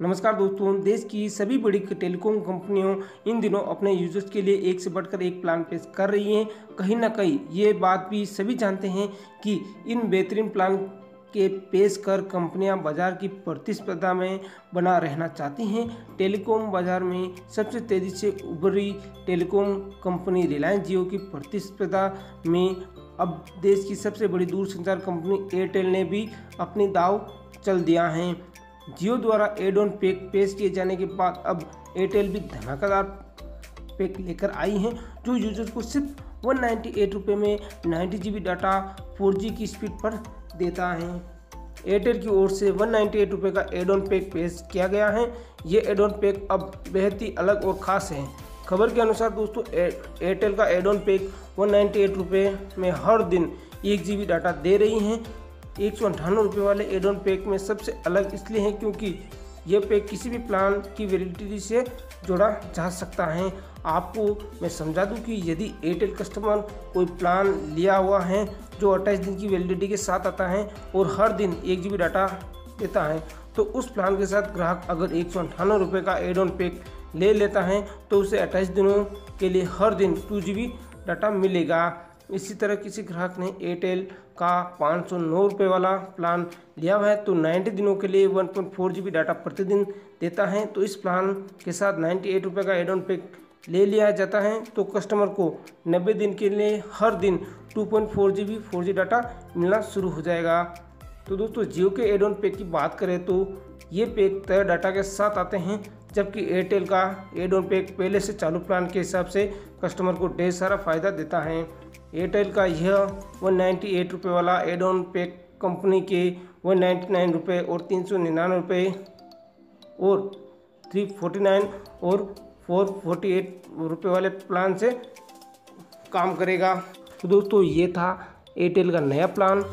नमस्कार दोस्तों देश की सभी बड़ी टेलीकॉम कंपनियों, इन दिनों अपने यूज़र्स के लिए एक से बढ़कर एक प्लान पेश कर रही हैं। कहीं ना कहीं ये बात भी सभी जानते हैं कि इन बेहतरीन प्लान के पेश कर कंपनियाँ बाज़ार की प्रतिस्पर्धा में बना रहना चाहती हैं। टेलीकॉम बाज़ार में सबसे तेज़ी से उभरी टेलीकॉम कंपनी रिलायंस जियो की प्रतिस्पर्धा में अब देश की सबसे बड़ी दूरसंचार कंपनी एयरटेल ने भी अपनी दाव चल दिया है। जियो द्वारा एड ऑन पैक पेश किए जाने के बाद अब एयरटेल भी धमाकेदार पैक लेकर आई हैं, जो यूज़र्स को सिर्फ़ वन नाइन्टी रुपये में नाइन्टी जी डाटा फोर की स्पीड पर देता है। एयरटेल की ओर से वन नाइन्टी रुपये का एड ऑन पैक पेश किया गया है। ये एड ऑन पैक अब बेहद ही अलग और ख़ास है। खबर के अनुसार दोस्तों एयरटेल का add on pack one ninety रुपये में हर दिन एक जी डाटा दे रही हैं। एक सौ अंठानवे रुपये वाले एड ऑन पैक में सबसे अलग इसलिए है क्योंकि यह पैक किसी भी प्लान की वैलिडिटी से जोड़ा जा सकता है। आपको मैं समझा दूँ कि यदि एयरटेल कस्टमर कोई प्लान लिया हुआ है, जो अट्ठाईस दिन की वैलिडिटी के साथ आता है और हर दिन एक जी डाटा देता है तो उस प्लान के साथ ग्राहक अगर एक सौ रुपये का एड ऑन पैक ले लेता है तो उसे अट्ठाईस दिनों के लिए हर दिन टू जी डाटा मिलेगा। इसी तरह किसी ग्राहक ने एयरटेल का पाँच सौ नौ रुपये वाला प्लान लिया हुआ है तो 90 दिनों के लिए 1.4 point four G B data प्रतिदिन देता है। तो इस प्लान के साथ नाइन्टी एट रुपये का एड ऑन पैक ले लिया जाता है। तो कस्टमर को 90 दिन के लिए हर दिन 2.4 point G four G data मिलना शुरू हो जाएगा। तो दोस्तों, जियो के एड ऑन पैक की बात करें तो ये पैक तय डाटा के साथ आते हैं, जबकि एयरटेल का एड ऑन पैक पहले से चालू प्लान के हिसाब से कस्टमर को ढेर सारा फ़ायदा देता है। एयरटेल का यह वन नाइन्टी एट रुपये वाला एड ऑन पैक कंपनी के वन नाइन्टी नाइन रुपये और तीन सौ निन्यानवे रुपये और थ्री फोर्टी नाइन और फोर फोर्टी एट रुपये वाले प्लान से काम करेगा। तो दोस्तों, ये था एयरटेल का नया प्लान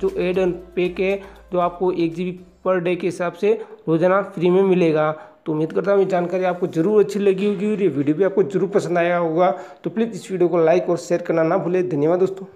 जो एड ऑन पैक है, जो आपको एक जीबी पर डे के हिसाब से रोज़ाना फ्री में मिलेगा। तो उम्मीद करता हूँ ये जानकारी आपको ज़रूर अच्छी लगी होगी और ये वीडियो भी आपको ज़रूर पसंद आया होगा। तो प्लीज़ इस वीडियो को लाइक और शेयर करना ना भूलें। धन्यवाद दोस्तों।